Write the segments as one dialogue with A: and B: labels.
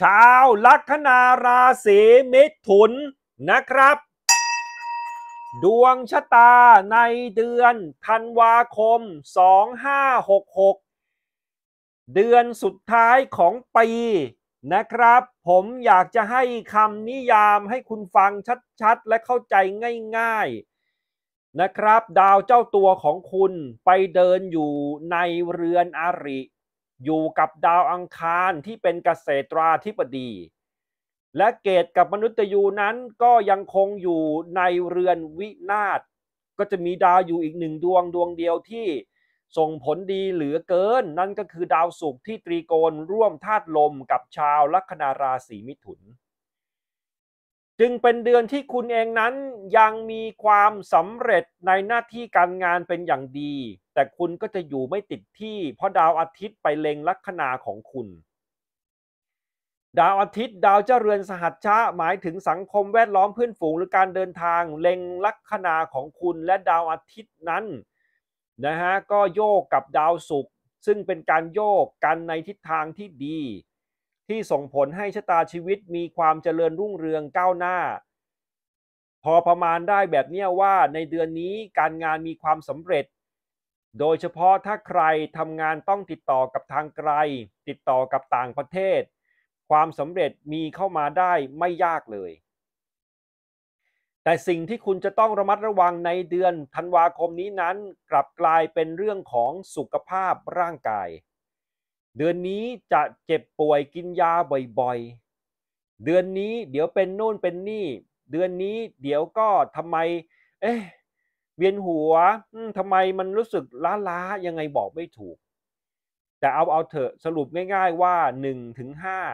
A: ชาวลัคนาราศีมิถุนนะครับ ดวงชะตาในเดือนธันวาคม 2566 เดือนสุดท้ายของปีนะครับ ผมอยากจะให้คำนิยามให้คุณฟังชัดๆ และเข้าใจง่ายๆนะครับ ดาวเจ้าตัวของคุณไปเดินอยู่ในเรือนอาริ อยู่กับดาวอังคารที่เป็นเกษตราธิบดี และเกตกับมนุษย์ยูนั้นก็ยังคงอยู่ในเรือนวินาศก็จะมีดาวอยู่อีกหนึ่งดวงดวงเดียวที่ส่งผลดีเหลือเกิน นั่นก็คือดาวศุกร์ที่ตรีโกณร่วมธาตุลมกับชาวลัคนาราศีมิถุน จึงเป็นเดือนที่คุณเองนั้นยังมีความสำเร็จในหน้าที่การงานเป็นอย่างดี แต่คุณก็จะอยู่ไม่ติดที่ เพราะดาวอาทิตย์ไปเล็งลัคนาของคุณ ดาวอาทิตย์ ดาวเจ้าเรือนสหัชชะหมายถึงสังคมแวดล้อมเพื่อนฝูงหรือการเดินทางเล็งลัคนาของคุณและดาวอาทิตย์นั้นนะฮะก็โยกกับดาวศุกร์ซึ่งเป็นการโยกกันในทิศทางที่ดี ที่ส่งผลให้ชะตาชีวิตมีความเจริญรุ่งเรืองก้าวหน้า พอประมาณได้แบบนี้ว่าในเดือนนี้การงานมีความสำเร็จ โดยเฉพาะถ้าใครทำงานต้องติดต่อกับทางไกล ติดต่อกับต่างประเทศ ความสำเร็จมีเข้ามาได้ไม่ยากเลย แต่สิ่งที่คุณจะต้องระมัดระวังในเดือนธันวาคมนี้นั้น กลับกลายเป็นเรื่องของสุขภาพร่างกาย เดือนนี้จะเจ็บป่วยกินยาบ่อยๆ เดือนนี้เดี๋ยวเป็นโน่นเป็นนี่ เดือนนี้เดี๋ยวก็ทำไม เอ๊ะ เวียนหัวทำไมมันรู้สึกล้าๆยังไงบอกไม่ถูก แต่เอาเอาเถอะสรุปง่ายๆว่า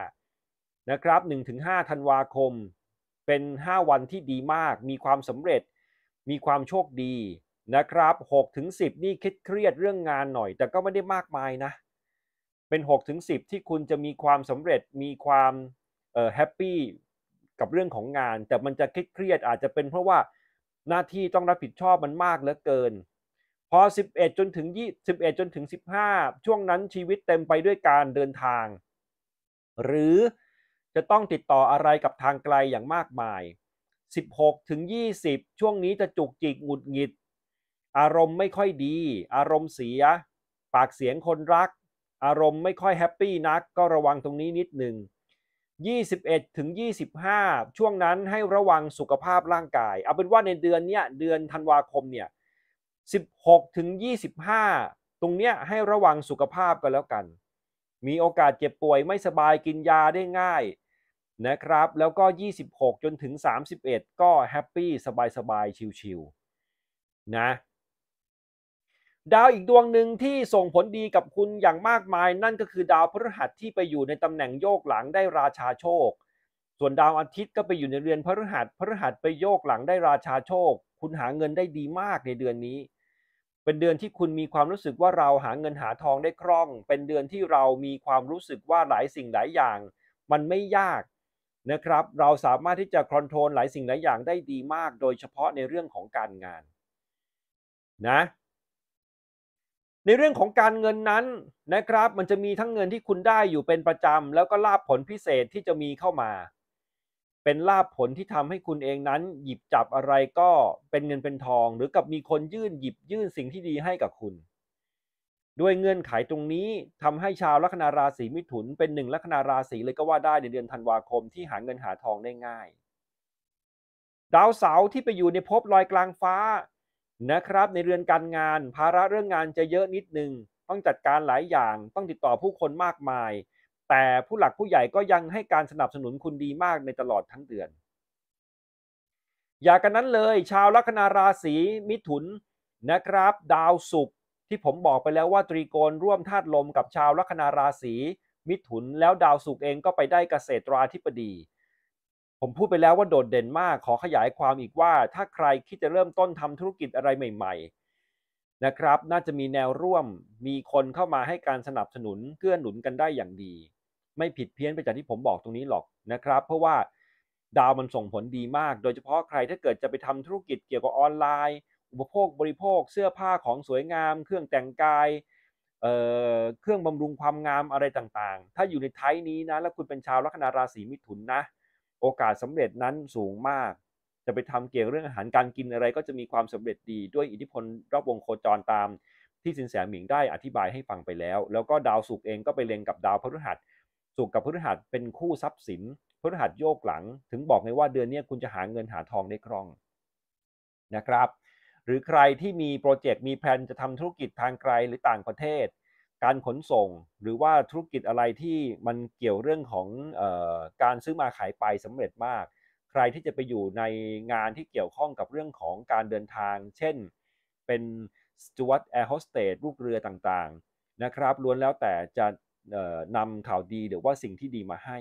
A: 1-5นะครับ1-5ธันวาคม เป็น 5 วันที่ดีมาก มีความสำเร็จ มีความโชคดีนะครับ6ถึง10 นี่คิดเครียดเรื่องงานหน่อย แต่ก็ไม่ได้มากมายนะ เป็น6ถึง10 ที่คุณจะมีความสำเร็จ มีความเอ่อแฮปปี้กับเรื่องของงาน แต่มันจะคิดเครียดอาจจะเป็นเพราะว่า หน้าที่ต้องรับผิดชอบมันมากเหลือเกิน พอ 11 จนถึง21จนถึง 15 ช่วงนั้นชีวิตเต็มไปด้วยการเดินทาง หรือจะต้องติดต่ออะไรกับทางไกลอย่างมากมาย 16 ถึง 20 ช่วงนี้จะจุกจิกหงุดหงิด อารมณ์ไม่ค่อยดี อารมณ์เสีย ปากเสียงคนรัก อารมณ์ไม่ค่อย happy นัก ก็ระวังตรงนี้นิดหนึ่ง 21ถึง25 ช่วงนั้นให้ระวังสุขภาพร่างกาย เอาเป็นว่าในเดือนเนี้ยเดือนธันวาคมเนี่ย16ถึง25 ตรงเนี้ยให้ระวังสุขภาพกันแล้วกัน มีโอกาสเจ็บป่วยไม่สบายกินยาได้ง่ายนะครับ แล้วก็ 26 จนถึง 31 ก็แฮปปี้สบายๆชิลๆนะ ดาวอีกดวงหนึ่งที่ส่งผลดีกับคุณอย่างมากมาย นั่นก็คือดาวพฤหัสที่ไปอยู่ในตำแหน่งโยกหลังได้ราชาโชค ส่วนดาวอาทิตย์ก็ไปอยู่ในเรือนพฤหัสพฤหัสไปโยกหลังได้ราชาโชค คุณหาเงินได้ดีมากในเดือนนี้ เป็นเดือนที่คุณมีความรู้สึกว่าเราหาเงินหาทองได้คล่อง เป็นเดือนที่เรามีความรู้สึกว่าหลายสิ่งหลายอย่าง มันไม่ยากนะครับ เราสามารถที่จะคอนโทรลหลายสิ่งหลายอย่างได้ดีมาก โดยเฉพาะในเรื่องของการงาน นะ ในเรื่องของการเงินนั้นนะครับ มันจะมีทั้งเงินที่คุณได้อยู่เป็นประจำ แล้วก็ลาบผลพิเศษที่จะมีเข้ามา เป็นลาบผลที่ทำให้คุณเองนั้น หยิบจับอะไรก็เป็นเงินเป็นทอง หรือกับมีคนยื่นหยิบยื่นสิ่งที่ดีให้กับคุณ ด้วยเงื่อนไขตรงนี้ทำให้ชาวลัคนาราศีมิถุน เป็นหนึ่งลัคนาราศีเลยก็ว่าได้ในเดือนธันวาคมที่หาเงินหาทองได้ง่าย ดาวเสาร์ที่ไปอยู่ในภพลอยกลางฟ้า นะครับ ในเรือนการงาน ภาระเรื่องงานจะเยอะนิดนึง ต้องจัดการหลายอย่าง ต้องติดต่อผู้คนมากมาย แต่ผู้หลักผู้ใหญ่ก็ยังให้การสนับสนุนคุณดีมากในตลอดทั้งเดือน อย่ากันนั้นเลย ชาวลัคนาราศีมิถุนนะครับ ดาวศุกร์ที่ผมบอกไปแล้วว่าตรีโกณร่วมธาตุลมกับชาวลัคนาราศีมิถุนแล้วดาวศุกร์เองก็ไปได้เกษตราธิบดี ผมพูดไปแล้วว่าโดดเด่นมากขอขยายความอีกว่า ถ้าใครคิดจะเริ่มต้นทำธุรกิจอะไรใหม่ ๆ นะครับ น่าจะมีแนวร่วม มีคนเข้ามาให้การสนับสนุนเกื้อหนุนกันได้อย่างดี ไม่ผิดเพี้ยนไปจากที่ผมบอกตรงนี้หรอกนะครับ เพราะว่าดาวมันส่งผลดีมาก โดยเฉพาะใครถ้าเกิดจะไปทำธุรกิจเกี่ยวกับออนไลน์ อุปโภคบริโภค เสื้อผ้าของสวยงาม เครื่องแต่งกายเอ่อเครื่องบำรุงความงามอะไรต่างๆ ถ้าอยู่ในไทป์นี้นะ แล้วคุณเป็นชาวลัคนาราศีมิถุนนะ โอกาสสำเร็จนั้นสูงมาก จะไปทำเกี่ยวเรื่องอาหารการกินอะไรก็จะมีความสำเร็จดีด้วยอิทธิพลรอบวงโคจรตามที่สินแสหมิงได้อธิบายให้ฟังไปแล้ว แล้วก็ดาวศุกร์เองก็ไปเล็งกับดาวพฤหัสศุกร์กับพฤหัสเป็นคู่ทรัพย์สินพฤหัสโยกหลัง ถึงบอกไงว่าเดือนนี้คุณจะหาเงินหาทองได้คล่องนะครับ หรือใครที่มีโปรเจกต์มีแผนจะทำธุรกิจทางไกลหรือต่างประเทศ การขนส่ง หรือว่าธุรกิจอะไรที่มันเกี่ยวเรื่องของออการซื้อมาขายไปสำเร็จมาก ใครที่จะไปอยู่ในงานที่เกี่ยวข้องกับเรื่องของการเดินทาง เช่น เป็นสจวตแอร์โฮสเตสลูกเรือต่างๆนะครับล้วนแล้วแต่จะนำข่าวดีหรือว่าสิ่งที่ดีมาให้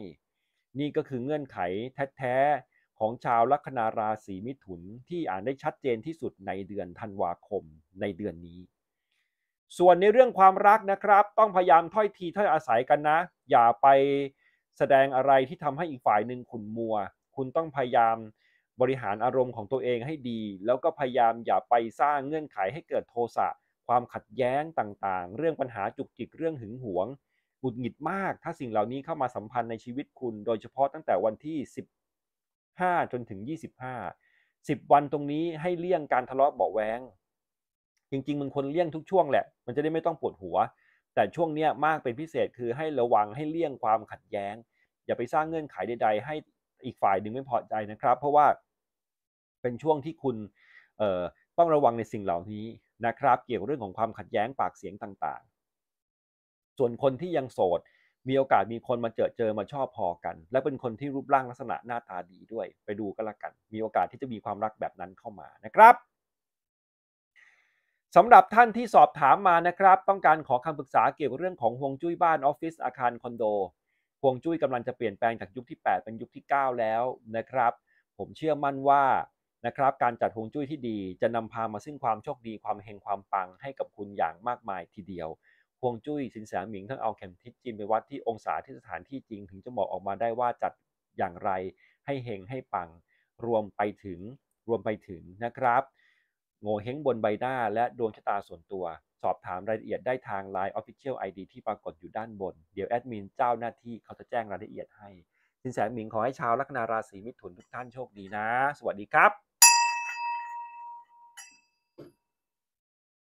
A: นี่ก็คือเงื่อนไขแท้ๆของชาวลัคนาราศีมิถุนที่อ่านได้ชัดเจนที่สุดในเดือนธันวาคมในเดือนนี้ ส่วนในเรื่องความรักนะครับ ต้องพยายามถ้อยทีถ้อยอาศัยกันนะ อย่าไปแสดงอะไรที่ทำให้อีกฝ่ายหนึ่งขุนมัว คุณต้องพยายามบริหารอารมณ์ของตัวเองให้ดี แล้วก็พยายามอย่าไปสร้างเงื่อนไขให้เกิดโทสะความขัดแย้งต่างๆ เรื่องปัญหาจุกจิกเรื่องหึงหวงหงุดหงิดมาก ถ้าสิ่งเหล่านี้เข้ามาสัมพันธ์ในชีวิตคุณ โดยเฉพาะตั้งแต่วันที่ 15 จนถึง 25 10 วันตรงนี้ให้เลี่ยงการทะเลาะเบาแวง จริง ๆ มันคนเลี่ยงทุกช่วงแหละ มันจะได้ไม่ต้องปวดหัว แต่ช่วงนี้มากเป็นพิเศษคือให้ระวังให้เลี่ยงความขัดแย้ง อย่าไปสร้างเงื่อนไขใด ๆ ให้อีกฝ่ายหนึ่งไม่พอใจนะครับ เพราะว่าเป็นช่วงที่คุณต้องระวังในสิ่งเหล่านี้นะครับ เกี่ยวกับเรื่องของความขัดแย้งปากเสียงต่างๆ ส่วนคนที่ยังโสด มีโอกาสมีคนมาเจอเจอมาชอบพอกัน และเป็นคนที่รูปร่างลักษณะหน้าตาดีด้วย ไปดูก็แล้วกัน มีโอกาสที่จะมีความรักแบบนั้นเข้ามานะครับ สำหรับท่านที่สอบถามมานะครับ ต้องการขอคำปรึกษาเกี่ยวกับเรื่องของฮวงจุ้ยบ้านออฟฟิศอาคารคอนโดฮวงจุ้ยกำลังจะเปลี่ยนแปลงจากยุคที่ 8 เป็นยุคที่ 9 แล้วนะครับ ผมเชื่อมั่นว่านะครับการจัดฮวงจุ้ยที่ดีจะนำพามาซึ่งความโชคดีความเฮงความปังให้กับคุณอย่างมากมายทีเดียวฮวงจุ้ยสินแสหมิงทั้งเอาเข็มทิศจีนไปวัดที่องศาที่สถานที่จริง ถึงจะบอกออกมาได้ว่าจัดอย่างไรให้เฮงให้ปัง รวมไปถึงรวมไปถึงนะครับ โง่เฮงบนใบหน้าและดวงชะตาส่วนตัว สอบถามรายละเอียดได้ทาง Line Official ID ที่ปรากฏอยู่ด้านบน เดี๋ยวแอดมินเจ้าหน้าที่เขาจะแจ้งรายละเอียดให้ สินแสหมิงขอให้ชาวลัคนาราศีมิถุนทุกท่านโชคดีนะ สวัสดีครับ